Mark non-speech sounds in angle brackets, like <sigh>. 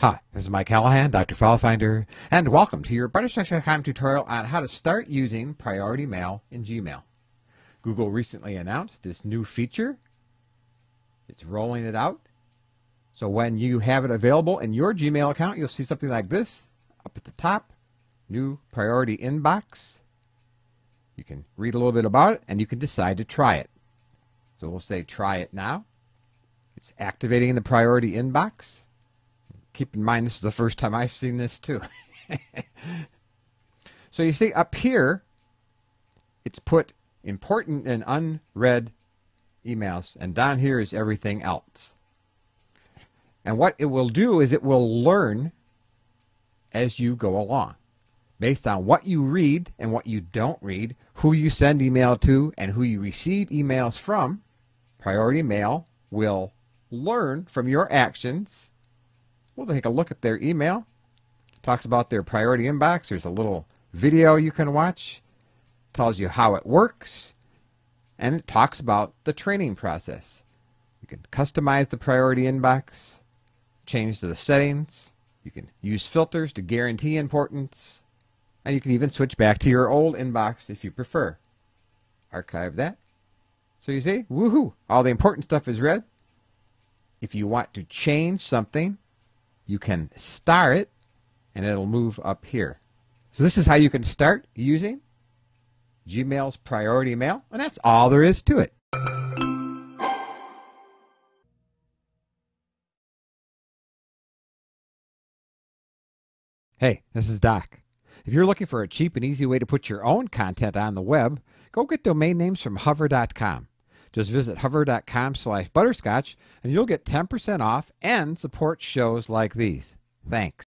Hi, this is Mike Callahan, Dr. FileFinder, and welcome to your Butterscotch.com tutorial on how to start using Priority Mail in Gmail. Google recently announced this new feature. It's rolling it out. So when you have it available in your Gmail account, you'll see something like this up at the top, new priority inbox. You can read a little bit about it and you can decide to try it. So we'll say try it now. It's activating the priority inbox keep in mind this is the first time I've seen this too. <laughs> so you see up here, it's put important and unread emails, and down here is everything else. And what it will do is it will learn as you go along based on what you read and what you don't read, who you send email to, and who you receive emails from. Priority Mail will learn from your actions We'll take a look at their email. Talks about their priority inbox. There's a little video you can watch. Tells you how it works. And it talks about the training process. You can customize the priority inbox, change the settings. You can use filters to guarantee importance. And you can even switch back to your old inbox if you prefer. Archive that. So you see, woohoo, all the important stuff is read. If you want to change something, you can star it and it'll move up here. So this is how you can start using Gmail's priority mail, and that's all there is to it. Hey, this is Doc. If you're looking for a cheap and easy way to put your own content on the web, go get domain names from hover.com. Just visit hover.com slash butterscotch and you'll get 10% off and support shows like these. Thanks.